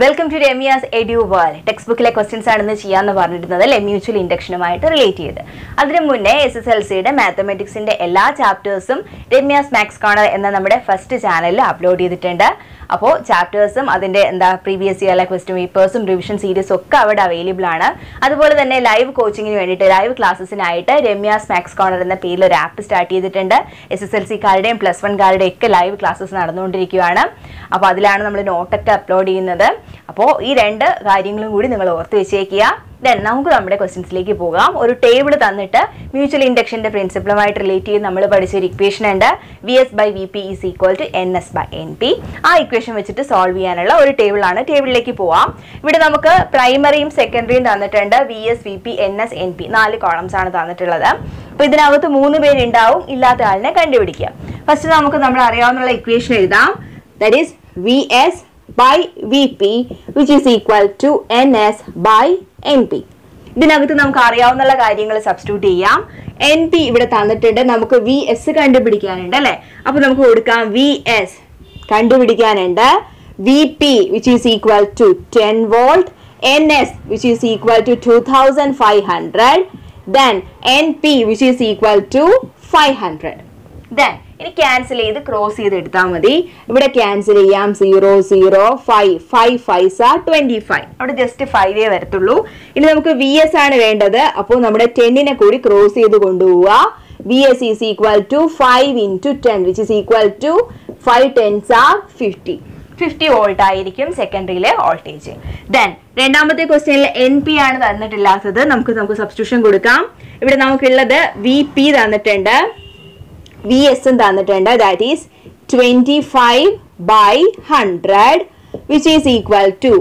Welcome to Ramya's edu world text ബുക്കിലെ questions ആണെന്ന് ചെയ്യാന്ന് പറഞ്ഞിരുന്നത് അല്ലെ? മ്യൂച്വൽ ഇൻഡക്ഷനുമായിട്ട് റിലേറ്റ് ചെയ്ത്. അതിനു മുന്നേ എസ് എസ് എൽ സിയുടെ മാത്തമെറ്റിക്സിന്റെ എല്ലാ ചാപ്റ്റേഴ്സും രമ്യാസ് മാക്സ് കോണർ എന്ന നമ്മുടെ ഫസ്റ്റ് ചാനലിൽ അപ്ലോഡ് ചെയ്തിട്ടുണ്ട്. അപ്പോൾ ചാപ്റ്റേഴ്സും അതിന്റെ എന്താ പ്രീവിയസ് ഇയറിലെ ക്വസ്റ്റ്യൻ പേപ്പേഴ്സും റിവിഷൻ സീരീസും ഒക്കെ അവിടെ അവൈലബിൾ ആണ്. അതുപോലെ തന്നെ ലൈവ് കോച്ചിങ്ങിന് വേണ്ടിയിട്ട് ലൈവ് ക്ലാസ്സസിനായിട്ട് രമ്യാസ് മാക്സ് കോണർ എന്ന പേരിൽ ഒരു ആപ്പ് സ്റ്റാർട്ട് ചെയ്തിട്ടുണ്ട്. എസ് എസ് എൽ സിക്കാരുടെയും പ്ലസ് വൺകാരുടെയും ഒക്കെ ലൈവ് ക്ലാസ്സസ് നടന്നുകൊണ്ടിരിക്കുകയാണ്. അപ്പോൾ അതിലാണ് നമ്മൾ നോട്ടൊക്കെ അപ്ലോഡ് ചെയ്യുന്നത്. അപ്പോൾ ഈ രണ്ട് കാര്യങ്ങളും കൂടി നിങ്ങൾ ഓർത്ത് വെച്ചേക്കുക. ദെൻ നമുക്ക് നമ്മുടെ ക്വസ്റ്റ്യൻസിലേക്ക് പോകാം. ഒരു ടേബിൾ തന്നിട്ട് മ്യൂച്വൽ ഇൻഡക്ഷന്റെ പ്രിൻസിപ്പിളുമായിട്ട് റിലേറ്റ് ചെയ്ത് നമ്മൾ പഠിച്ച ഒരു ഇക്വേഷൻ ഉണ്ട്. V S by V P is equal to N S by N P ആ ഇക്വേഷൻ വെച്ചിട്ട് സോൾവ് ചെയ്യാനുള്ള ഒരു ടേബിളാണ് ടേബിളിലേക്ക് പോവാം. ഇവിടെ നമുക്ക് പ്രൈമറിയും സെക്കൻഡറിയും തന്നിട്ടുണ്ട്. V S V P N S N P നാല് കോളംസ് ആണ് തന്നിട്ടുള്ളത്. അപ്പൊ ഇതിനകത്ത് മൂന്ന് പേരുണ്ടാവും ഇല്ലാത്ത ആളിനെ കണ്ടുപിടിക്കുക. ഫസ്റ്റ് നമുക്ക് നമ്മൾ അറിയാവുന്ന ഇക്വേഷൻ എഴുതാം. That is V S by Vp which is equal to Ns by Np. ഇതിനകത്ത് നമുക്ക് അറിയാവുന്ന കാര്യങ്ങൾ സബ്സ്റ്റിറ്റ്യൂട്ട് ചെയ്യാം. എൻ പി ഇവിടെ തന്നിട്ടുണ്ട്. നമുക്ക് വി എസ് കണ്ടുപിടിക്കാനുണ്ട് അല്ലെ? അപ്പൊ നമുക്ക് കൊടുക്കാം V S കണ്ടുപിടിക്കാനുണ്ട്. V P which is equal to ten volt N S which is equal to two thousand five hundred then N P which is equal to five hundred then ഇനി cancel ചെയ്ത് cross ചെയ്ത് എടുത്താൽ മതി. ഇവിടെ cancel ചെയ്യാം. Zero zero five five five are twenty five അവിടെ just ഫൈവേ വരത്തുള്ളൂ. ഇനി നമുക്ക് വി എസ് ആണ് വേണ്ടത്. അപ്പോൾ നമ്മുടെ ടെന്നിനെ കൂടി ക്രോസ് ചെയ്ത് കൊണ്ടുപോവുക. V S is equal to five into ten which is equal to five tens are fifty fifty volt ആയിരിക്കും സെക്കൻഡറിയിലെ വോൾട്ടേജ് ദെൻ രണ്ടാമത്തെ ക്വസ്റ്റ്യനിൽ എൻ പി ആണ് തന്നിട്ടില്ലാത്തത്. നമുക്ക് നമുക്ക് സബ്സ്റ്റിറ്റ്യൂഷൻ കൊടുക്കാം. ഇവിടെ നമുക്കുള്ളത് വി പി തന്നിട്ടുണ്ട്. വി എസും തന്നിട്ടുണ്ട് that is twenty five by hundred which is equal to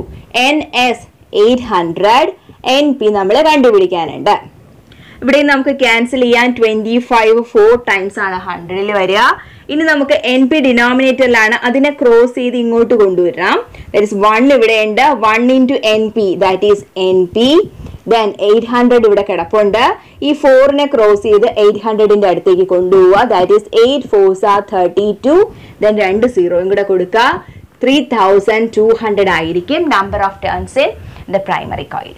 N S eight hundred N P നമ്മൾ കണ്ടുപിടിക്കാനുണ്ട്. ഇവിടെ നമുക്ക് ക്യാൻസൽ ചെയ്യാൻ ട്വന്റി ഫൈവ് ഫോർ ടൈംസ് ആണ് ഹൺഡ്രഡിൽ വരിക. ഇനി നമുക്ക് എൻ പി ഡിനോമിനേറ്ററിലാണ് അതിനെ ക്രോസ് ചെയ്ത് ഇങ്ങോട്ട് കൊണ്ടുവരാം. ദാറ്റ് ഇസ് വൺ ഇവിടെ ഉണ്ട്. One into N P that is N P then eight hundred ഇവിടെ കിടപ്പുണ്ട്. ഈ ഫോറിനെ ക്രോസ് ചെയ്ത് എയ്റ്റ് ഹൺഡ്രഡിന്റെ അടുത്തേക്ക് കൊണ്ടുപോവുക that is eight fours are thirty two then രണ്ട് സീറോയും കൂടെ കൊടുക്കുക ത്രീ തൗസൻഡ് ടു ഹൺഡ്രഡ് ആയിരിക്കും. Number of turns in the primary coil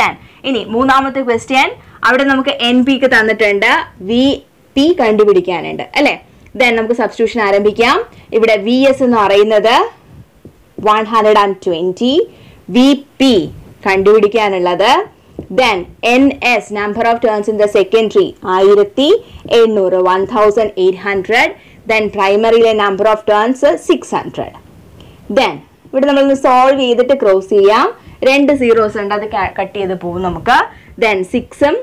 then ഇനി മൂന്നാമത്തെ ക്വസ്റ്റ്യൻ അവിടെ നമുക്ക് എൻ പിക്ക് തന്നിട്ടുണ്ട്. വി പി കണ്ടുപിടിക്കാനുണ്ട്. അല്ലെ? ദെൻ നമുക്ക് സബ്സ്റ്റിറ്റ്യൂഷൻ ആരംഭിക്കാം. ഇവിടെ വി എസ് എന്ന് പറയുന്നത് one hundred and twenty V P കണ്ടുപിടിക്കാനുള്ളത്. Then N S number of turns in the secondary ആയിരത്തി എണ്ണൂറ് one thousand eight hundred then പ്രൈമറിയിലെ number of turns six hundred then ഇവിടെ നമ്മളൊന്ന് സോൾവ് ചെയ്തിട്ട് ക്രോസ് ചെയ്യാം. രണ്ട് സീറോസ് ഉണ്ട് അത് കട്ട് ചെയ്ത് പോകും നമുക്ക്. ദെൻ സിക്സും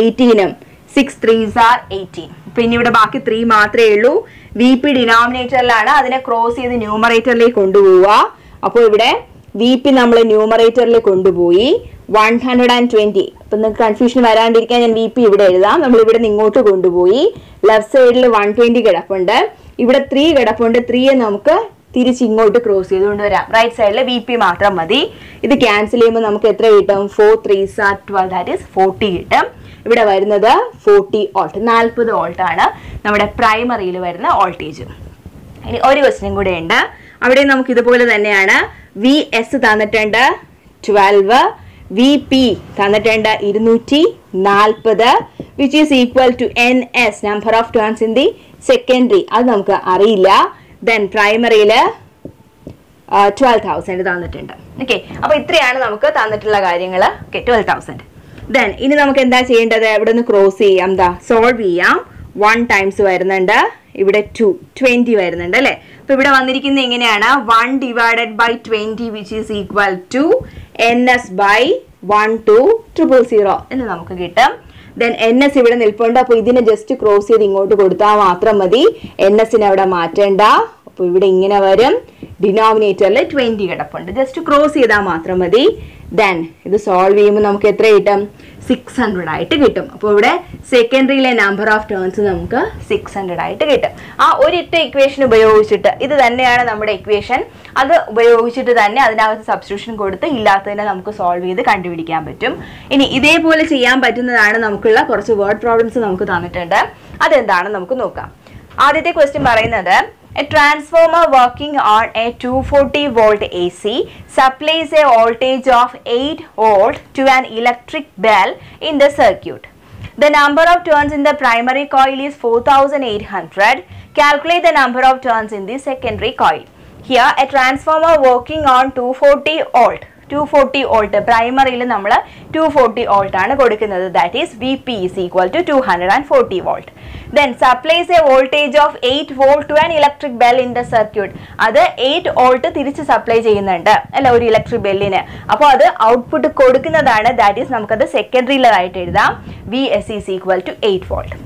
എയ്റ്റീനും സിക്സ് ത്രീസ് ആർ എയ്റ്റീൻ പിന്നെ ഇവിടെ ബാക്കി ത്രീ മാത്രമേ ഉള്ളൂ. വി പി ഡിനോമിനേറ്ററിലാണ് അതിനെ ക്രോസ് ചെയ്ത് ന്യൂമറേറ്ററിലേക്ക് കൊണ്ടുപോവുക. അപ്പോൾ ഇവിടെ വി പി നമ്മൾ ന്യൂമറേറ്ററിൽ കൊണ്ടുപോയി. വൺ ഹൺഡ്രഡ് ആൻഡ് ട്വന്റി അപ്പൊ നിങ്ങൾക്ക് കൺഫ്യൂഷൻ വരാണ്ടിരിക്കാൻ ഞാൻ വി പി ഇവിടെ എഴുതാം. നമ്മൾ ഇവിടെ ഇങ്ങോട്ട് കൊണ്ടുപോയി. ലെഫ്റ്റ് സൈഡിൽ വൺ ട്വന്റി കിടപ്പുണ്ട്. ഇവിടെ ത്രീ കിടപ്പുണ്ട്. ത്രീയെ നമുക്ക് തിരിച്ച് ഇങ്ങോട്ട് ക്രോസ് ചെയ്ത് കൊണ്ടുവരാം. റൈറ്റ് സൈഡിൽ വി പി മാത്രം മതി. ഇത് ക്യാൻസൽ ചെയ്യുമ്പോൾ നമുക്ക് എത്ര കിട്ടും? Four three are twelve that is forty കിട്ടും. ഇവിടെ വരുന്നത് ഫോർട്ടി ഓൾട്ട് നാൽപ്പത് ഓൾട്ട് ആണ് നമ്മുടെ പ്രൈമറിയിൽ വരുന്ന വോൾട്ടേജ് ഇനി ഒരു ക്വസ്റ്റ്യൻ കൂടെ ഉണ്ട്. അവിടെ നമുക്ക് ഇതുപോലെ തന്നെയാണ് വി എസ് തന്നിട്ടുണ്ട് ട്വൽവ് വി പി തന്നിട്ടുണ്ട് ഇരുന്നൂറ്റി നാൽപ്പത് which is equal to N S number of turns in the secondary അത് നമുക്ക് അറിയില്ല. ദെൻ പ്രൈമറിയിൽ ട്വൽവ് തൗസൻഡ് തന്നിട്ടുണ്ട്. ഓക്കെ അപ്പോൾ ഇത്രയാണ് നമുക്ക് തന്നിട്ടുള്ള കാര്യങ്ങൾ ഓക്കെ ട്വൽവ് തൗസൻഡ് ദെൻ ഇനി നമുക്ക് എന്താ ചെയ്യേണ്ടത്? ഇവിടെ നിന്ന് ക്രോസ് ചെയ്യാം? എന്താ സോൾവ് ചെയ്യാം. വൺ ടൈംസ് വരുന്നുണ്ട്. ഇവിടെ ടു ട്വന്റി വരുന്നുണ്ട് അല്ലെ? അപ്പൊ ഇവിടെ വന്നിരിക്കുന്നത് എങ്ങനെയാണ്? One divided by twenty which is equal to N S by one two triple zero എന്ന് നമുക്ക് കിട്ടും. ദെൻ എൻ എസ് ഇവിടെ നിൽപ്പുണ്ട്. അപ്പോൾ ഇതിനെ ജസ്റ്റ് ക്രോസ് ചെയ്ത് ഇങ്ങോട്ട് കൊടുത്താൽ മാത്രം മതി. എൻ എസിനെ അവിടെ മാറ്റേണ്ട. അപ്പോൾ ഇവിടെ ഇങ്ങനെ വരും. ഡിനോമിനേറ്ററിൽ ട്വന്റി കിടപ്പുണ്ട്. ജസ്റ്റ് ക്രോസ് ചെയ്താൽ മാത്രം മതി. ദെൻ ഇത് സോൾവ് ചെയ്യുമ്പോൾ നമുക്ക് എത്ര കിട്ടും? സിക്സ് ഹൺഡ്രഡ് ആയിട്ട് കിട്ടും. അപ്പോൾ ഇവിടെ സെക്കൻഡറിയിലെ നമ്പർ ഓഫ് ടേൺസ് നമുക്ക് സിക്സ് ഹൺഡ്രഡ് ആയിട്ട് കിട്ടും. ആ ഒരിട്ട ഇക്വേഷൻ ഉപയോഗിച്ചിട്ട് ഇത് തന്നെയാണ് നമ്മുടെ ഇക്വേഷൻ അത് ഉപയോഗിച്ചിട്ട് തന്നെ അതിനകത്ത് സബ്സ്റ്റിറ്റ്യൂഷൻ കൊടുത്ത് ഇല്ലാത്തതിനെ നമുക്ക് സോൾവ് ചെയ്ത് കണ്ടുപിടിക്കാൻ പറ്റും. ഇനി ഇതേപോലെ ചെയ്യാൻ പറ്റുന്നതാണ് നമുക്കുള്ള കുറച്ച് വേർഡ് പ്രോബ്ലംസ് നമുക്ക് തന്നിട്ടുണ്ട്. അതെന്താണെന്ന് നമുക്ക് നോക്കാം. ആദ്യത്തെ ക്വസ്റ്റ്യൻ പറയുന്നത് A transformer working on a 240 volt AC supplies a voltage of 8 volt to an electric bell in the circuit. The number of turns in the primary coil is 4800. Calculate the number of turns in the secondary coil. Here a transformer working on 240 volt. 240 volt പ്രൈമറിയിൽ നമ്മൾ 240 volt ആണ് കൊടുക്കുന്നത്. That is V P is equal to two hundred and forty volt then supplies a voltage of eight volt to an electric bell in the circuit അത് eight volt തിരിച്ച് supply ചെയ്യുന്നുണ്ട്. അല്ല ഒരു electric ബെല്ലിന് അപ്പോൾ അത് output കൊടുക്കുന്നതാണ്. That is നമുക്കത് സെക്കൻഡറിയിലായിട്ട് എഴുതാം. V S is equal to eight volt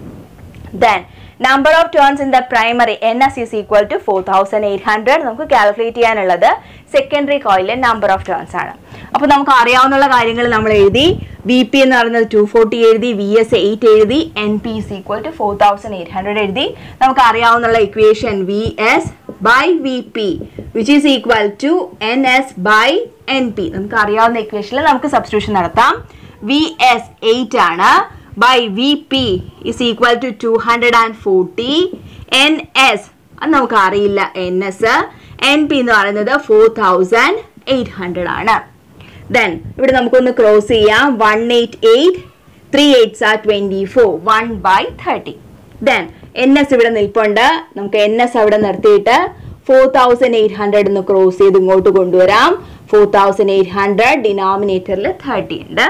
then number of turns in the primary N S is equal to four thousand eight hundred നമുക്ക് കാൽക്കുലേറ്റ് ചെയ്യാനുള്ളത് സെക്കൻഡറി കോയിലെ നമ്പർ ഓഫ് ടേൺസ് ആണ്. അപ്പോൾ നമുക്ക് അറിയാവുന്ന കാര്യങ്ങൾ നമ്മൾ എഴുതി വി പി എന്ന് പറയുന്നത് ടു ഫോർട്ടി എഴുതി വി എസ് എയ്റ്റ് എഴുതി N P is equal to four thousand eight hundred എഴുതി. നമുക്ക് അറിയാവുന്ന equation V S by V P which is equal to N S by N P നമുക്ക് അറിയാവുന്ന ഇക്വേഷനിൽ നമുക്ക് സബ്സ്റ്റിറ്റ്യൂഷൻ നടത്താം. വി എസ് എയ്റ്റ് ആണ്. By VP is equal to 240 NS അത് നമുക്ക് അറിയില്ല എൻ എസ് എൻ പി എന്ന് പറയുന്നത് ഫോർ തൗസൻഡ് എയ്റ്റ് ഹൺഡ്രഡ് ആണ്. ദെൻ ഇവിടെ നമുക്കൊന്ന് ക്രോസ് ചെയ്യാം. One eight eight three eights are twenty four one by thirty then N S ഇവിടെ നിൽപ്പുണ്ട്. നമുക്ക് എൻ എസ് അവിടെ നിർത്തിയിട്ട് ഫോർ തൗസൻഡ് എയ്റ്റ് ഹൺഡ്രഡ് എന്ന് ക്രോസ് ചെയ്ത് ഇങ്ങോട്ട് കൊണ്ടുവരാം. ഫോർ തൗസൻഡ് എയ്റ്റ് ഹൺഡ്രഡ് ഡിനോമിനേറ്ററിൽ തേർട്ടി ഉണ്ട്.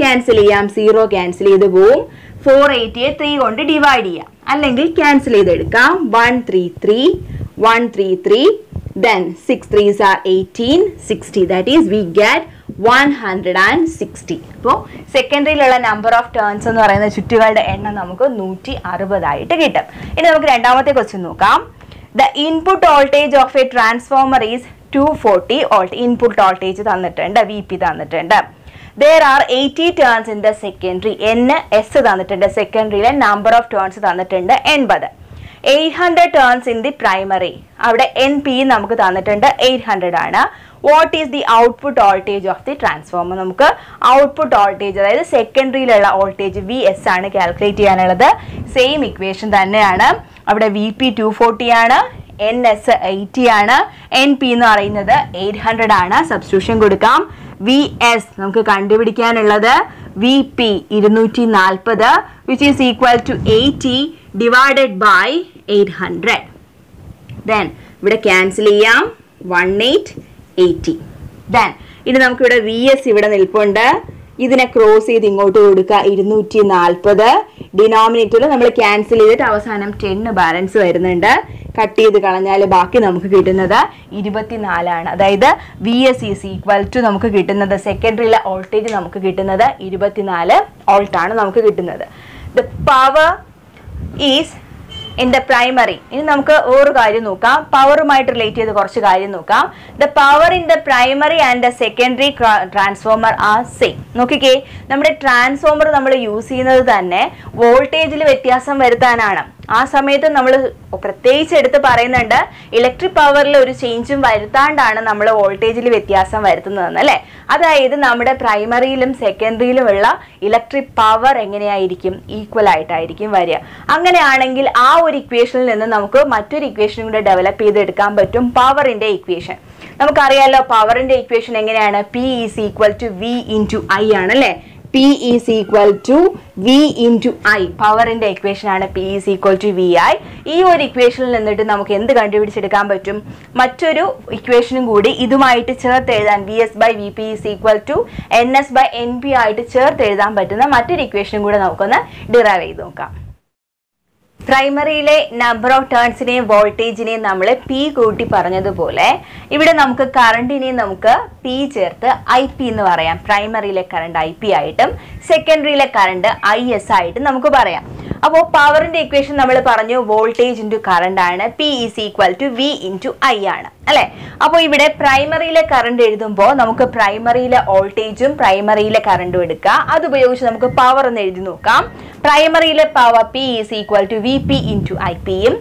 ക്യാൻസൽ ചെയ്യാം സീറോ ക്യാൻസൽ ചെയ്ത് പോവും. ഫോർ എയ്റ്റിയെ ത്രീ കൊണ്ട് ഡിവൈഡ് ചെയ്യാം. അല്ലെങ്കിൽ ക്യാൻസൽ ചെയ്തെടുക്കാം. One three three one three three then six threes are eighteen sixty that is we get one hundred and sixty അപ്പോൾ സെക്കൻഡറിയിലുള്ള നമ്പർ ഓഫ് ടേൺസ് എന്ന് പറയുന്ന ചുറ്റുകളുടെ എണ്ണം നമുക്ക് നൂറ്റി അറുപതായിട്ട് കിട്ടും. ഇനി നമുക്ക് രണ്ടാമത്തെ ക്വസ്റ്റ്യൻ നോക്കാം. The input voltage of a transformer is two forty volt input voltage തന്നിട്ടുണ്ട് വി പി തന്നിട്ടുണ്ട്. There are eighty turns in the secondary N S തന്നിട്ടുണ്ട്. സെക്കൻഡറിയിലെ നമ്പർ ഓഫ് ടേൺസ് തന്നിട്ടുണ്ട്. എൺപത്. Eight hundred turns in the primary അവിടെ N P നമുക്ക് തന്നിട്ടുണ്ട്. Eight hundred ആണ്. What is the output voltage of the transformer നമുക്ക് ഔട്ട്പുട്ട് വോൾട്ടേജ് അതായത് സെക്കൻഡറിയിലുള്ള വോൾട്ടേജ് വി എസ് ആണ് കാൽക്കുലേറ്റ് ചെയ്യാനുള്ളത്. സെയിം ഇക്വേഷൻ തന്നെയാണ്. അവിടെ വി പി ടു ഫോർട്ടി ആണ്. എൻ എസ് എയ്റ്റി ആണ്. എൻ പി എന്ന് പറയുന്നത് എയ്റ്റ് ഹൺഡ്രഡ് ആണ്. സബ്സ്റ്റിറ്റ്യൂഷൻ കൊടുക്കാം. വി എസ് നമുക്ക് കണ്ടുപിടിക്കാനുള്ളത് വി പി ഇരുന്നൂറ്റി നാൽപ്പത് which is equal to eighty divided by eight hundred then ഇവിടെ ക്യാൻസൽ ചെയ്യാം. വൺ എയ്റ്റ് എയ്റ്റി ദെൻ ഇനി നമുക്കിവിടെ വി എസ് ഇവിടെ നിൽപ്പുണ്ട്. ഇതിനെ ക്രോസ് ചെയ്ത് ഇങ്ങോട്ട് കൊടുക്കുക. ഇരുന്നൂറ്റി നാൽപ്പത് ഡിനോമിനേറ്ററിൽ നമ്മൾ ക്യാൻസൽ ചെയ്തിട്ട് അവസാനം ടെന്ന് ബാലൻസ് വരുന്നുണ്ട്. കട്ട് ചെയ്ത് കളഞ്ഞാൽ ബാക്കി നമുക്ക് കിട്ടുന്നത് ഇരുപത്തിനാലാണ്. അതായത് V S is equal to നമുക്ക് കിട്ടുന്നത് സെക്കൻഡറിയിലെ വോൾട്ടേജ് നമുക്ക് കിട്ടുന്നത് ഇരുപത്തിനാല് വോൾട്ടാണ് നമുക്ക് കിട്ടുന്നത്. The power is in the primary ഇനി നമുക്ക് ഒരു കാര്യം നോക്കാം. പവറുമായിട്ട് റിലേറ്റ് ചെയ്ത് കുറച്ച് കാര്യം നോക്കാം. The power in the primary and the secondary transformer are same നോക്കിക്കേ നമ്മുടെ ട്രാൻസ്ഫോമർ നമ്മൾ യൂസ് ചെയ്യുന്നത് തന്നെ വോൾട്ടേജിൽ വ്യത്യാസം വരുത്താനാണ്. ആ സമയത്ത് നമ്മൾ പ്രത്യേകിച്ച് എടുത്ത് പറയുന്നുണ്ട് ഇലക്ട്രിക് പവറിൽ ഒരു ചേഞ്ചും വരുത്താണ്ടാണ് നമ്മൾ വോൾട്ടേജിൽ വ്യത്യാസം വരുത്തുന്നതെന്ന് അല്ലേ? അതായത് നമ്മുടെ പ്രൈമറിയിലും സെക്കൻഡറിയിലുമുള്ള ഇലക്ട്രിക് പവർ എങ്ങനെയായിരിക്കും? ഈക്വൽ ആയിട്ടായിരിക്കും വരിക. അങ്ങനെയാണെങ്കിൽ ആ ഒരു ഇക്വേഷനിൽ നിന്ന് നമുക്ക് മറ്റൊരു ഇക്വേഷനും കൂടെ ഡെവലപ്പ് ചെയ്തെടുക്കാൻ പറ്റും പവറിന്റെ ഇക്വേഷൻ നമുക്കറിയാലോ പവറിന്റെ ഇക്വേഷൻ എങ്ങനെയാണ്? P is equal to V into I ആണ് അല്ലേ P is equal to V into I പവറിന്റെ ഇക്വേഷൻ ആണ് P is equal to V I ഈ ഒരു ഇക്വേഷനിൽ നിന്നിട്ട് നമുക്ക് എന്ത് കണ്ടുപിടിച്ചെടുക്കാൻ പറ്റും? മറ്റൊരു ഇക്വേഷനും കൂടി ഇതുമായിട്ട് ചേർത്ത് എഴുതാൻ V S by V P is equal to N S by N P ആയിട്ട് ചേർത്ത് എഴുതാൻ പറ്റുന്ന മറ്റൊരു ഇക്വേഷനും കൂടെ നമുക്കൊന്ന് ഡിറൈവ് ചെയ്ത് നോക്കാം. പ്രൈമറിയിലെ നമ്പർ ഓഫ് ടേൺസിനെയും വോൾട്ടേജിനെയും നമ്മൾ പി കൂട്ടി പറഞ്ഞതുപോലെ ഇവിടെ നമുക്ക് കറണ്ടിനെയും നമുക്ക് പി ചേർത്ത് ഐ പി എന്ന് പറയാം. പ്രൈമറിയിലെ കറണ്ട് ഐ പി ആയിട്ടും സെക്കൻഡറിയിലെ കറണ്ട് ഐ എസ് ആയിട്ടും നമുക്ക് പറയാം. അപ്പോൾ പവറിന്റെ ഇക്വേഷൻ നമ്മൾ പറഞ്ഞു വോൾട്ടേജ് ഇന്റു കറണ്ട് ആണ് P is equal to V into I ആണ് അല്ലെ? അപ്പോൾ ഇവിടെ പ്രൈമറിയിലെ കറണ്ട് എഴുതുമ്പോൾ നമുക്ക് പ്രൈമറിയിലെ വോൾട്ടേജും പ്രൈമറിയിലെ കറണ്ടും എടുക്കാം. അത് ഉപയോഗിച്ച് നമുക്ക് പവർ എന്ന് എഴുതി നോക്കാം. പ്രൈമറിയിലെ power P is equal to V P into I പിയും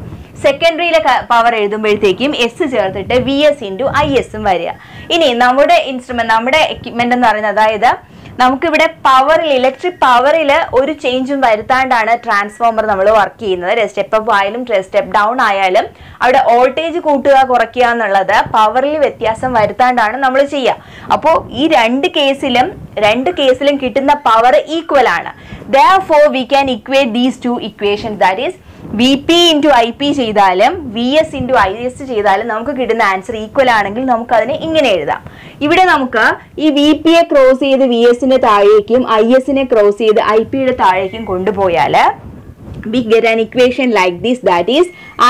സെക്കൻഡറിയിലെ പവർ എഴുതുമ്പോഴത്തേക്കും എസ് ചേർത്തിട്ട് വി എസ് ഇന്റു ഐ എസും വരിക. ഇനി നമ്മുടെ ഇൻസ്ട്രുമെന്റ് നമ്മുടെ എക്യുപ്മെന്റ് എന്ന് പറയുന്നത് അതായത് നമുക്കിവിടെ പവറിൽ ഇലക്ട്രിക് പവറിൽ ഒരു ചേഞ്ചും വരുത്താണ്ടാണ് ട്രാൻസ്ഫോമർ നമ്മൾ വർക്ക് ചെയ്യുന്നത്. സ്റ്റെപ്പ് അപ്പ് ആയാലും സ്റ്റെപ്പ് ഡൗൺ ആയാലും അവിടെ വോൾട്ടേജ് കൂട്ടുക കുറയ്ക്കുക എന്നുള്ളത് പവറിൽ വ്യത്യാസം വരുത്താണ്ടാണ് നമ്മൾ ചെയ്യുക. അപ്പോൾ ഈ രണ്ട് കേസിലും രണ്ട് കേസിലും കിട്ടുന്ന പവർ ഈക്വൽ ആണ്. For we can equate these two equation that is V P into I P ചെയ്താലും V S into I S ചെയ്താലും നമുക്ക് കിട്ടുന്ന ആൻസർ ഈക്വൽ ആണെങ്കിൽ നമുക്ക് അതിനെ ഇങ്ങനെ എഴുതാം. ഇവിടെ നമുക്ക് ഈ വി പിയെ ക്രോസ് ചെയ്ത് വി എസിന്റെ താഴേക്കും ഐ എസിനെ ക്രോസ് ചെയ്ത് ഐ പിയുടെ താഴേക്കും കൊണ്ടുപോയാൽ we get an equation like this that is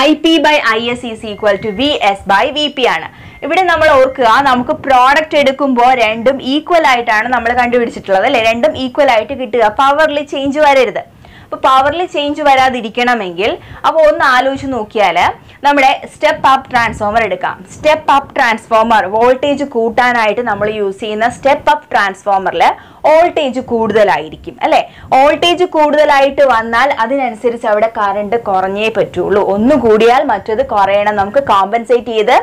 ip by is is equal to vs by vp ആണ്. ഇവിടെ നമ്മൾ ഓർക്കുക നമുക്ക് പ്രോഡക്റ്റ് എടുക്കുമ്പോൾ രണ്ടും ഈക്വൽ ആയിട്ടാണ് നമ്മൾ കണ്ടുപിടിച്ചിട്ടുള്ളത് അല്ലെ? രണ്ടും ഈക്വൽ ആയിട്ട് കിട്ടുക. പവറിൽ ചേഞ്ച് വരരുത്. അപ്പൊ പവറിൽ ചേഞ്ച് വരാതിരിക്കണമെങ്കിൽ അപ്പോൾ ഒന്ന് ആലോചിച്ച് നോക്കിയാൽ നമ്മുടെ സ്റ്റെപ്പ് അപ്പ് ട്രാൻസ്ഫോമർ എടുക്കാം. സ്റ്റെപ്പ് അപ്പ് ട്രാൻസ്ഫോമർ വോൾട്ടേജ് കൂട്ടാനായിട്ട് നമ്മൾ യൂസ് ചെയ്യുന്ന സ്റ്റെപ്പ് അപ്പ് ട്രാൻസ്ഫോമറിൽ വോൾട്ടേജ് കൂടുതലായിരിക്കും അല്ലേ? വോൾട്ടേജ് കൂടുതലായിട്ട് വന്നാൽ അതിനനുസരിച്ച് അവിടെ കറണ്ട് കുറഞ്ഞേ പറ്റുള്ളൂ. ഒന്ന് കൂടിയാൽ മറ്റത് കുറയണം. നമുക്ക് കോമ്പൻസേറ്റ് ചെയ്ത്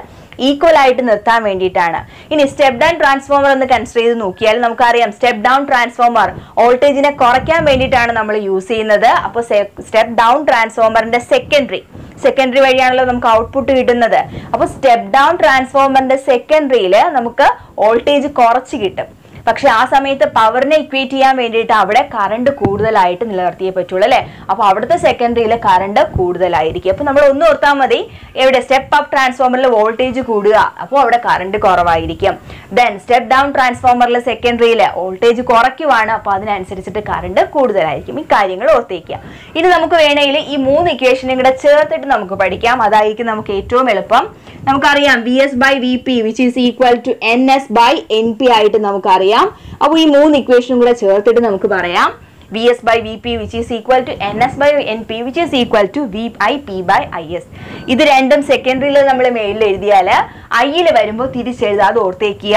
ഈക്വൽ ആയിട്ട് നിർത്താൻ വേണ്ടിയിട്ടാണ്. ഇനി സ്റ്റെപ്പ് ഡൗൺ ട്രാൻസ്ഫോമർ എന്ന് കൺസിഡർ ചെയ്ത് നോക്കിയാൽ നമുക്കറിയാം സ്റ്റെപ്പ് ഡൗൺ ട്രാൻസ്ഫോമർ വോൾട്ടേജിനെ കുറയ്ക്കാൻ വേണ്ടിയിട്ടാണ് നമ്മൾ യൂസ് ചെയ്യുന്നത്. അപ്പോൾ സ്റ്റെപ്പ് ഡൗൺ ട്രാൻസ്ഫോമറിന്റെ സെക്കൻഡറി സെക്കൻഡറി വഴിയാണല്ലോ നമുക്ക് ഔട്ട്പുട്ട് കിട്ടുന്നത്. അപ്പോൾ സ്റ്റെപ്പ് ഡൗൺ ട്രാൻസ്ഫോമറിന്റെ സെക്കൻഡറിയിൽ നമുക്ക് വോൾട്ടേജ് കുറച്ച് കിട്ടും. പക്ഷെ ആ സമയത്ത് പവറിനെ ഇക്വേറ്റ് ചെയ്യാൻ വേണ്ടിയിട്ട് അവിടെ കറണ്ട് കൂടുതലായിട്ട് നിലനിർത്തിയേ പറ്റുള്ളൂ അല്ലേ? അപ്പൊ അവിടുത്തെ സെക്കൻഡറിയിൽ കറണ്ട് കൂടുതലായിരിക്കും. അപ്പൊ നമ്മൾ ഒന്ന് ഓർത്താൽ മതി എവിടെ സ്റ്റെപ്പ് അപ്പ് ട്രാൻസ്ഫോമറിൽ വോൾട്ടേജ് കൂടുക അപ്പോൾ അവിടെ കറണ്ട് കുറവായിരിക്കും. ദെൻ സ്റ്റെപ്പ് ഡൗൺ ട്രാൻസ്ഫോമറിൽ സെക്കൻഡറിയിൽ വോൾട്ടേജ് കുറയ്ക്കുവാണ് അപ്പൊ അതിനനുസരിച്ചിട്ട് കറണ്ട് കൂടുതലായിരിക്കും. ഈ കാര്യങ്ങൾ ഓർത്തേക്കുക. ഇനി നമുക്ക് വേണമെങ്കിൽ ഈ മൂന്ന് ഇക്വേഷനും കൂടെ ചേർത്തിട്ട് നമുക്ക് പഠിക്കാം. അതായിരിക്കും നമുക്ക് ഏറ്റവും എളുപ്പം. നമുക്കറിയാം V S by V P which is equal to N S by N P ആയിട്ട് നമുക്കറിയാം. അപ്പോൾ ഈ മൂന്ന് ഇക്വേഷനും കൂടെ ചേർത്തിട്ട് നമുക്ക് പറയാം. V S by V P which is equal to N S by N P which is equal to I P by I S S ഇത് രണ്ടും സെക്കൻഡറിയിൽ നമ്മൾ മേളിൽ എഴുതിയാൽ ഐയിൽ വരുമ്പോൾ തിരിച്ചെഴുതാതെ ഓർത്തേക്കുക.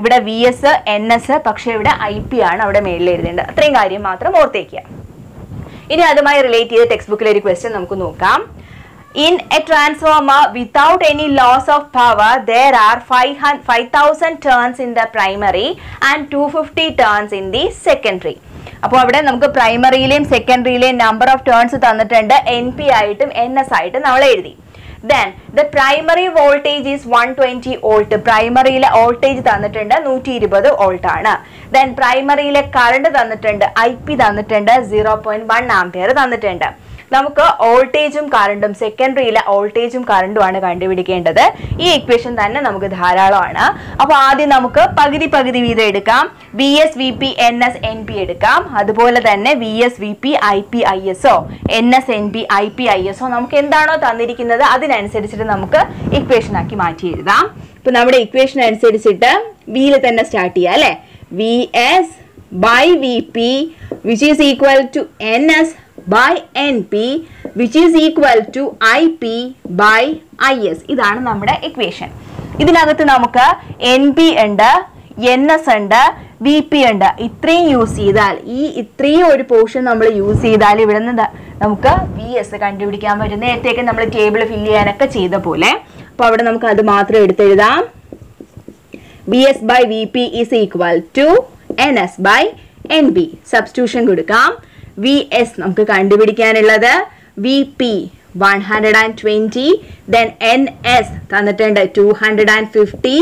ഇവിടെ വി എസ് എൻ എസ് പക്ഷേ ഇവിടെ ഐ പി ആണ് അവിടെ മേളിൽ എഴുതേണ്ടത്. അത്രയും കാര്യം മാത്രം ഓർത്തേക്കുക. ഇനി അതുമായി റിലേറ്റ് ചെയ്ത ടെക്സ്റ്റ് ബുക്കിലെ ഒരു ക്വസ്റ്റ്യൻ നമുക്ക് നോക്കാം. In a transformer without any loss of power, there are 5000 turns in the primary and 250 turns in the secondary. അപ്പോൾ അവിടെ നമുക്ക് പ്രൈമറിയിലെയും സെക്കൻഡറിയിലെയും നമ്പർ ഓഫ് ടേൺസ് തന്നിട്ടുണ്ട്. എൻ പി ആയിട്ടും എൻ എസ് ആയിട്ടും നമ്മൾ എഴുതി. Then the primary voltage is one twenty volt പ്രൈമറിയിലെ voltage തന്നിട്ടുണ്ട് നൂറ്റി ഇരുപത് വോൾട്ട് ആണ്. ദെൻ പ്രൈമറിയിലെ കറണ്ട് തന്നിട്ടുണ്ട്. ഐ പി തന്നിട്ടുണ്ട് സീറോ പോയിന്റ് വൺ ആംപിയർ തന്നിട്ടുണ്ട്. നമുക്ക് വോൾട്ടേജും കറണ്ടും സെക്കൻഡറിയിലെ വോൾട്ടേജും കറണ്ടുമാണ് കണ്ടുപിടിക്കേണ്ടത്. ഈ ഇക്വേഷൻ തന്നെ നമുക്ക് ധാരാളമാണ്. അപ്പോൾ ആദ്യം നമുക്ക് പകുതി പകുതി വീതം എടുക്കാം. V S V P N S N P എടുക്കാം. അതുപോലെ തന്നെ V S V P I P I S O N S N P I P I S O നമുക്ക് എന്താണോ തന്നിരിക്കുന്നത് അതിനനുസരിച്ചിട്ട് നമുക്ക് ഇക്വേഷൻ ആക്കി മാറ്റി എഴുതാം. ഇപ്പൊ നമ്മുടെ ഇക്വേഷൻ അനുസരിച്ചിട്ട് വിയിൽ തന്നെ സ്റ്റാർട്ട് ചെയ്യാം അല്ലെ? V S by V P which is equal to N S by N P which is equal to I P by I S ഇതാണ് നമ്മുടെ ഇക്വേഷൻ ഇതിനകത്ത് നമുക്ക് എൻ പി ഉണ്ട് എൻ എസ് ഉണ്ട് വി പി ഉണ്ട്. ഇത്രയും യൂസ് ചെയ്താൽ ഈ ഇത്രയും ഒരു പോർഷൻ നമ്മൾ യൂസ് ചെയ്താൽ ഇവിടെ നിന്ന് നമുക്ക് വി എസ് കണ്ടുപിടിക്കാൻ പറ്റും. നേരത്തെയൊക്കെ നമ്മൾ ടേബിൾ ഫില്ല് ചെയ്യാനൊക്കെ ചെയ്ത പോലെ. അപ്പോൾ അവിടെ നമുക്ക് അത് മാത്രം എടുത്തെഴുതാം. B S by V P is equal to N S by N B substitution കൊടുക്കാം. വി എസ് നമുക്ക് കണ്ടുപിടിക്കാനുള്ളത് V P one hundred and twenty then N S തന്നിട്ടുണ്ട് two hundred and fifty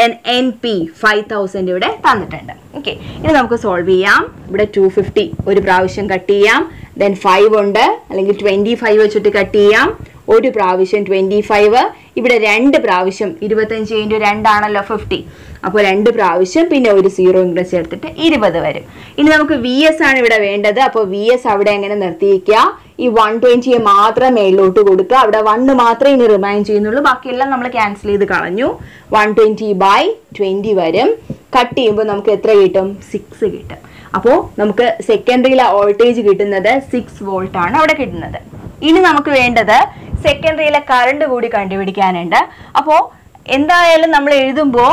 then N P five thousand ഇവിടെ തന്നിട്ടുണ്ട്. Okay ഇനി നമുക്ക് solve ചെയ്യാം. ഇവിടെ to fifty ഒരു പ്രാവശ്യം കട്ട് ചെയ്യാം. ദെൻ ഫൈവ് ഉണ്ട് അല്ലെങ്കിൽ ട്വന്റി ഫൈവ് വെച്ചിട്ട് കട്ട് ചെയ്യാം. ഒരു പ്രാവശ്യം ട്വന്റി ഫൈവ് ഇവിടെ രണ്ട് പ്രാവശ്യം ഇരുപത്തഞ്ച് ഇന്റു രണ്ടാണല്ലോ ഫിഫ്റ്റി അപ്പോൾ രണ്ട് പ്രാവശ്യം പിന്നെ ഒരു സീറോ കൂടെ ചേർത്തിട്ട് ഇരുപത് വരും. ഇനി നമുക്ക് വി എസ് ആണ് ഇവിടെ വേണ്ടത്. അപ്പോൾ വി എസ് അവിടെ എങ്ങനെ നിർത്തിയിരിക്കുക ഈ വൺ ട്വന്റിയെ മാത്രം മേളിലോട്ട് കൊടുക്കുക. അവിടെ വണ്ണ് മാത്രമേ ഇനി റിമൈൻ ചെയ്യുന്നുള്ളൂ. ബാക്കിയെല്ലാം നമ്മൾ ക്യാൻസൽ ചെയ്ത് കളഞ്ഞു. വൺ ട്വന്റി ബൈ ട്വന്റി വരും. കട്ട് ചെയ്യുമ്പോൾ നമുക്ക് എത്ര കിട്ടും? സിക്സ് കിട്ടും. അപ്പോൾ നമുക്ക് സെക്കൻഡറിയിലെ വോൾട്ടേജ് കിട്ടുന്നത് സിക്സ് വോൾട്ട് ആണ് അവിടെ കിട്ടുന്നത്. ഇനി നമുക്ക് വേണ്ടത് സെക്കൻഡറിയിലെ കറണ്ട് കൂടി കണ്ടുപിടിക്കാനുണ്ട്. അപ്പോൾ എന്തായാലും നമ്മൾ എഴുതുമ്പോൾ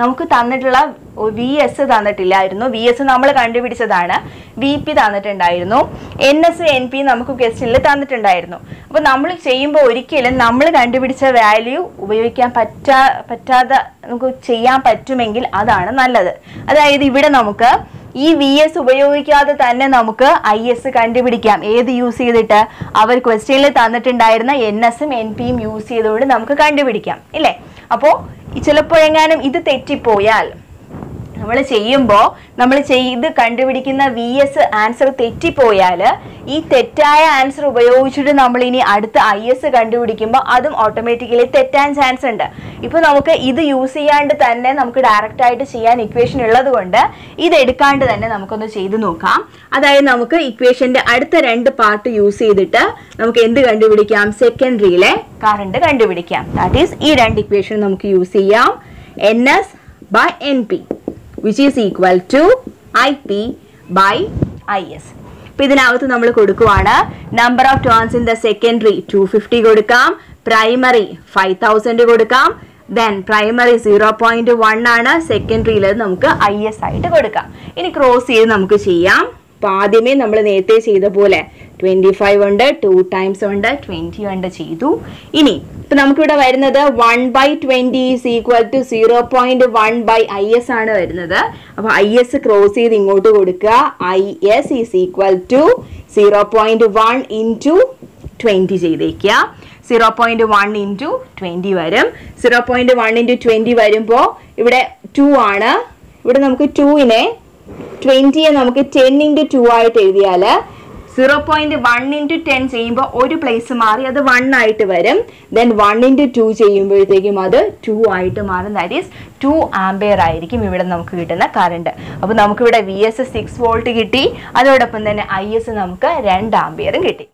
നമുക്ക് തന്നിട്ടുള്ള വി എസ് തന്നിട്ടില്ലായിരുന്നു. വി എസ് നമ്മൾ കണ്ടുപിടിച്ചതാണ്. വി പി തന്നിട്ടുണ്ടായിരുന്നു. എൻ എസ് എൻ പി നമുക്ക് ഗസ്റ്റിൽ തന്നിട്ടുണ്ടായിരുന്നു. അപ്പോൾ നമ്മൾ ചെയ്യുമ്പോൾ ഒരിക്കലും നമ്മൾ കണ്ടുപിടിച്ച വാല്യൂ ഉപയോഗിക്കാൻ പറ്റാ പറ്റാതെ നമുക്ക് ചെയ്യാൻ പറ്റുമെങ്കിൽ അതാണ് നല്ലത്. അതായത് ഇവിടെ നമുക്ക് ഈ വി എസ് ഉപയോഗിക്കാതെ തന്നെ നമുക്ക് ഐ എസ് കണ്ടുപിടിക്കാം. ഏത് യൂസ് ചെയ്തിട്ട്? അവർ ക്വസ്റ്റ്യനിൽ തന്നിട്ടുണ്ടായിരുന്ന എൻ എസും എൻ പിയും യൂസ് ചെയ്തുകൊണ്ട് നമുക്ക് കണ്ടുപിടിക്കാം. ഇല്ലേ? അപ്പോൾ ചിലപ്പോഴെങ്ങാനും ഇത് തെറ്റിപ്പോയാൽ നമ്മൾ ചെയ്യുമ്പോൾ നമ്മൾ ചെയ്ത് കണ്ടുപിടിക്കുന്ന വി എസ് ആൻസർ തെറ്റിപ്പോയാൽ ഈ തെറ്റായ ആൻസർ ഉപയോഗിച്ചിട്ട് നമ്മൾ ഇനി അടുത്ത ഐ എസ് കണ്ടുപിടിക്കുമ്പോൾ അതും ഓട്ടോമാറ്റിക്കലി തെറ്റാൻ ചാൻസ് ഉണ്ട്. ഇപ്പോൾ നമുക്ക് ഇത് യൂസ് ചെയ്യാണ്ട് തന്നെ നമുക്ക് ഡയറക്റ്റ് ആയിട്ട് ചെയ്യാൻ ഇക്വേഷൻ ഉള്ളത് കൊണ്ട് ഇത് എടുക്കാണ്ട് തന്നെ നമുക്കൊന്ന് ചെയ്ത് നോക്കാം. അതായത് നമുക്ക് ഇക്വേഷന്റെ അടുത്ത രണ്ട് പാർട്ട് യൂസ് ചെയ്തിട്ട് നമുക്ക് എന്ത് കണ്ടുപിടിക്കാം? സെക്കൻഡറിയിലെ കറണ്ട് കണ്ടുപിടിക്കാം. ദാറ്റ് ഈസ് ഈ രണ്ട് ഇക്വേഷൻ നമുക്ക് യൂസ് ചെയ്യാം. N S by N P which is equal to I P by I S ഇപ്പൊ ഇതിനകത്ത് നമ്മൾ കൊടുക്കുവാണ് number of turns in the secondary two fifty കൊടുക്കാം. പ്രൈമറി ഫൈവ് തൗസൻഡ് കൊടുക്കാം. Then primary zero point one ആണ്. സെക്കൻഡറിയിൽ നമുക്ക് ഐ എസ് ആയിട്ട് കൊടുക്കാം. ഇനി ക്രോസ് ചെയ്ത് നമുക്ക് ചെയ്യാം. അപ്പൊ ആദ്യമേ നമ്മൾ നേരത്തെ ചെയ്ത പോലെ ട്വന്റി ഫൈവ് ഉണ്ട് ടു ടൈംസ് ഉണ്ട് ട്വന്റി ഉണ്ട് ചെയ്തു. ഇനി ഇപ്പൊ നമുക്കിവിടെ വരുന്നത് one by twenty is equal to zero point one by I S ആണ് വരുന്നത്. അപ്പൊ ഐ എസ് ക്രോസ് ചെയ്ത് ഇങ്ങോട്ട് കൊടുക്കുക. I S is equal to zero point one into twenty ചെയ്തേക്കുക. Zero point one into twenty വരും. Zero point one into twenty വരുമ്പോൾ ഇവിടെ ടു ആണ്. ഇവിടെ നമുക്ക് ടുവിനെ ട്വന്റിയെ നമുക്ക് ടെൻ ഇന്റു ടു ആയിട്ട് എഴുതിയാൽ zero point one into ten ചെയ്യുമ്പോൾ ഒരു പ്ലേസ് മാറി അത് വൺ ആയിട്ട് വരും. ദെൻ വൺ ഇന്റു ടു ചെയ്യുമ്പോഴത്തേക്കും അത് ടു ആയിട്ട് മാറും. ദാറ്റ് ഈസ് ടു ആംബെയർ ആയിരിക്കും ഇവിടെ നമുക്ക് കിട്ടുന്ന കറണ്ട് അപ്പോൾ നമുക്കിവിടെ വി എസ് സിക്സ് വോൾട്ട് കിട്ടി. അതോടൊപ്പം തന്നെ ഐ എസ് നമുക്ക് രണ്ട് ആംബിയറും കിട്ടി.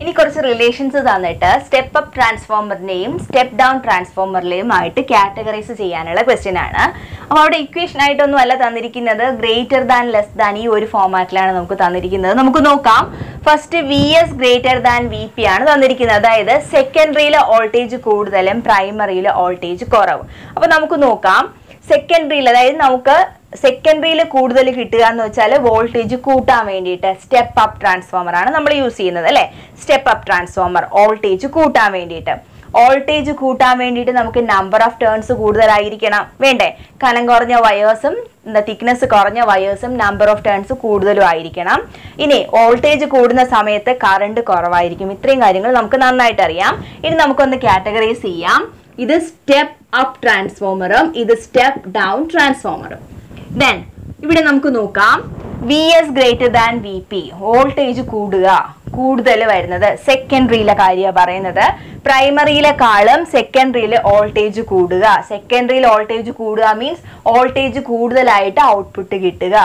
ഇനി കുറച്ച് റിലേഷൻസ് തന്നിട്ട് സ്റ്റെപ്പ് അപ്പ് ട്രാൻസ്ഫോമറിനെയും സ്റ്റെപ്പ് ഡൗൺ ട്രാൻസ്ഫോമറിലെയും ആയിട്ട് കാറ്റഗറൈസ് ചെയ്യാനുള്ള ക്വസ്റ്റ്യൻ ആണ്. അപ്പോൾ അവിടെ ഇക്വേഷൻ ആയിട്ടൊന്നും അല്ല തന്നിരിക്കുന്നത്. ഗ്രേറ്റർ ദാൻ ലെസ് ദാൻ ഈ ഒരു ഫോമാറ്റിലാണ് നമുക്ക് തന്നിരിക്കുന്നത്. നമുക്ക് നോക്കാം. First V S greater than V P ആണ് തന്നിരിക്കുന്നത്. അതായത് സെക്കൻഡറിയിലെ വോൾട്ടേജ് കൂടുതലും പ്രൈമറിയിലെ വോൾട്ടേജ് കുറവ്. അപ്പോൾ നമുക്ക് നോക്കാം. സെക്കൻഡറിയിൽ അതായത് നമുക്ക് സെക്കൻഡറിയിൽ കൂടുതൽ കിട്ടുക എന്ന് വെച്ചാൽ വോൾട്ടേജ് കൂട്ടാൻ വേണ്ടിയിട്ട് സ്റ്റെപ്പ് അപ്പ് ട്രാൻസ്ഫോമർ ആണ് നമ്മൾ യൂസ് ചെയ്യുന്നത് അല്ലേ? സ്റ്റെപ്പ് അപ്പ് ട്രാൻസ്ഫോമർ വോൾട്ടേജ് കൂട്ടാൻ വേണ്ടിയിട്ട്. വോൾട്ടേജ് കൂട്ടാൻ വേണ്ടിയിട്ട് നമുക്ക് നമ്പർ ഓഫ് ടേൺസ് കൂടുതലായിരിക്കണം. വേണ്ടേ? കനം കുറഞ്ഞ വയേഴ്സും തിക്നെസ് കുറഞ്ഞ വയേഴ്സും നമ്പർ ഓഫ് ടേൺസ് കൂടുതലും ആയിരിക്കണം. ഇനി വോൾട്ടേജ് കൂടുന്ന സമയത്ത് കറണ്ട് കുറവായിരിക്കും. ഇത്രയും കാര്യങ്ങൾ നമുക്ക് നന്നായിട്ട് അറിയാം. ഇനി നമുക്കൊന്ന് കാറ്റഗറൈസ് ചെയ്യാം. ഇത് സ്റ്റെപ്പ് അപ്പ് ട്രാൻസ്ഫോമറും ഇത് സ്റ്റെപ്പ് ഡൗൺ ട്രാൻസ്ഫോമറും ദെൻ ഇവിടെ നമുക്ക് നോക്കാം. V S greater than V P voltage കൂടുക. കൂടുതൽ വരുന്നത് സെക്കൻഡറിയിലെ കാര്യമാണ് പറയുന്നത്. പ്രൈമറിയിലെക്കാളും സെക്കൻഡറിയിൽ വോൾട്ടേജ് കൂടുക. സെക്കൻഡറിയിൽ വോൾട്ടേജ് കൂടുക മീൻസ് വോൾട്ടേജ് കൂടുതലായിട്ട് ഔട്ട്പുട്ട് കിട്ടുക.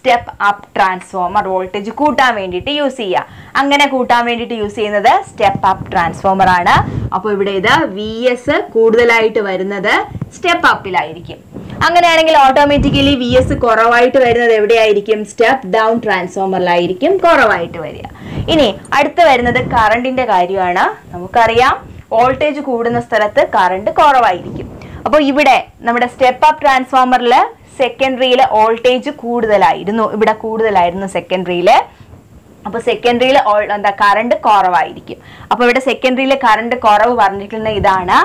സ്റ്റെപ്പ് അപ്പ് ട്രാൻസ്ഫോമർ വോൾട്ടേജ് കൂട്ടാൻ വേണ്ടിയിട്ട് യൂസ് ചെയ്യുക. അങ്ങനെ കൂട്ടാൻ വേണ്ടിയിട്ട് യൂസ് ചെയ്യുന്നത് സ്റ്റെപ്പ് അപ്പ് ട്രാൻസ്ഫോമർ ആണ്. അപ്പോൾ ഇവിടെ ഇത് വി എസ് കൂടുതലായിട്ട് വരുന്നത് സ്റ്റെപ്പ് അപ്പിലായിരിക്കും അങ്ങനെയാണെങ്കിൽ ഓട്ടോമാറ്റിക്കലി വി എസ് കുറവായിട്ട് വരുന്നത് എവിടെയായിരിക്കും? സ്റ്റെപ്പ് ഡൗൺ ട്രാൻസ്ഫോമറിലായിരിക്കും കുറവായിട്ട് വരിക. ഇനി അടുത്ത് വരുന്നത് കറണ്ടിന്റെ കാര്യമാണ്. നമുക്കറിയാം വോൾട്ടേജ് കൂടുന്ന സ്ഥലത്ത് കറണ്ട് കുറവായിരിക്കും. അപ്പോൾ ഇവിടെ നമ്മുടെ സ്റ്റെപ്പ് അപ്പ് ട്രാൻസ്ഫോമറിൽ സെക്കൻഡറിയിൽ വോൾട്ടേജ് കൂടുതലായിരുന്നു. ഇവിടെ കൂടുതലായിരുന്നു സെക്കൻഡറിയിൽ അപ്പോൾ സെക്കൻഡറിയിൽ എന്താ കറണ്ട് കുറവായിരിക്കും. അപ്പോൾ ഇവിടെ സെക്കൻഡറിയിലെ കറണ്ട് കുറവ് പറഞ്ഞിരിക്കുന്ന ഇതാണ്.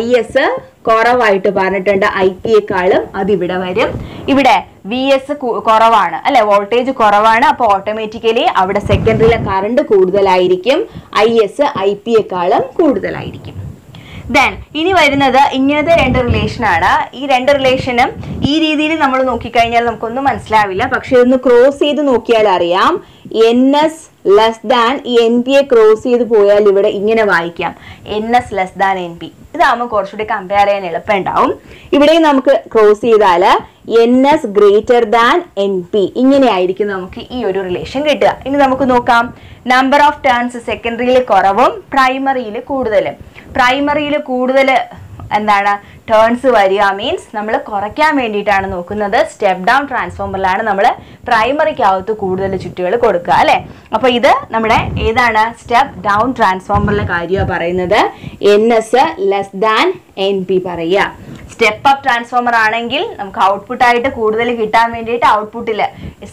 ഐ എസ് കുറവായിട്ട് പറഞ്ഞിട്ടുണ്ട്. ഐ പിയെക്കാളും അത് ഇവിടെ വരും. ഇവിടെ വി എസ് കുറവാണ്. അല്ലെ? വോൾട്ടേജ് കുറവാണ്. അപ്പോൾ ഓട്ടോമാറ്റിക്കലി അവിടെ സെക്കൻഡറിയിലെ കറണ്ട് കൂടുതലായിരിക്കും. ഐ എസ് ഐ പിയെക്കാളും കൂടുതലായിരിക്കും. ദെൻ ഇനി വരുന്നത് ഇങ്ങനത്തെ രണ്ട് റിലേഷൻ ആണ്. ഈ രണ്ട് റിലേഷനും ഈ രീതിയിൽ നമ്മൾ നോക്കിക്കഴിഞ്ഞാൽ നമുക്കൊന്നും മനസ്സിലാവില്ല. പക്ഷെ ഇതൊന്ന് ക്രോസ് ചെയ്ത് നോക്കിയാൽ അറിയാം. എൻ എസ് ലെസ് ദാൻ ഈ എൻ പി എ ക്രോസ് ചെയ്ത് പോയാൽ ഇവിടെ ഇങ്ങനെ വായിക്കാം. N S less than N P ഇതാകുമ്പോൾ കുറച്ചുകൂടി കമ്പയർ ചെയ്യാൻ എളുപ്പമുണ്ടാവും. ഇവിടെയും നമുക്ക് ക്രോസ് ചെയ്താൽ N S greater than N P ഇങ്ങനെയായിരിക്കും നമുക്ക് ഈ ഒരു റിലേഷൻ കിട്ടുക. ഇനി നമുക്ക് നോക്കാം. നമ്പർ ഓഫ് ടേൺസ് സെക്കൻഡറിയിൽ കുറവും പ്രൈമറിയിൽ കൂടുതലും. പ്രൈമറിയിൽ കൂടുതൽ എന്താണ് ടേൺസ് വരിക മീൻസ് നമ്മൾ കുറയ്ക്കാൻ വേണ്ടിയിട്ടാണ് നോക്കുന്നത്. സ്റ്റെപ്പ് ഡൗൺ ട്രാൻസ്ഫോമറിലാണ് നമ്മൾ പ്രൈമറിക്കകത്ത് കൂടുതൽ ചുറ്റുകൾ കൊടുക്കുക അല്ലേ? അപ്പോൾ ഇത് നമ്മുടെ ഏതാണ് സ്റ്റെപ്പ് ഡൗൺ ട്രാൻസ്ഫോമറിലെ കാര്യമാണ് പറയുന്നത്. N S less than N P പറയുക. സ്റ്റെപ്പ് അപ്പ് ട്രാൻസ്ഫോമർ ആണെങ്കിൽ നമുക്ക് ഔട്ട്പുട്ട് ആയിട്ട് കൂടുതൽ കിട്ടാൻ വേണ്ടിയിട്ട് ഔട്ട്പുട്ടിൽ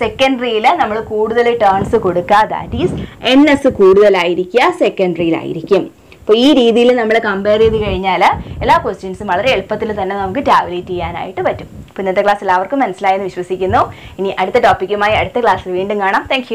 സെക്കൻഡറിയിൽ നമ്മൾ കൂടുതൽ ടേൺസ് കൊടുക്കുക. ദാറ്റ് ഈസ് എൻ എസ് കൂടുതലായിരിക്കുക സെക്കൻഡറിയിലായിരിക്കും അപ്പോൾ ഈ രീതിയിൽ നമ്മൾ കമ്പയർ ചെയ്ത് കഴിഞ്ഞാൽ എല്ലാ ക്വസ്റ്റ്യൻസും വളരെ എളുപ്പത്തിൽ തന്നെ നമുക്ക് ടാബ്ലേറ്റ് ചെയ്യാനായിട്ട് പറ്റും. അപ്പോൾ ഇന്നത്തെ ക്ലാസ് എല്ലാവർക്കും മനസ്സിലായെന്ന് വിശ്വസിക്കുന്നു. ഇനി അടുത്ത ടോപ്പിക്കുമായി അടുത്ത ക്ലാസ്സിൽ വീണ്ടും കാണാം. താങ്ക്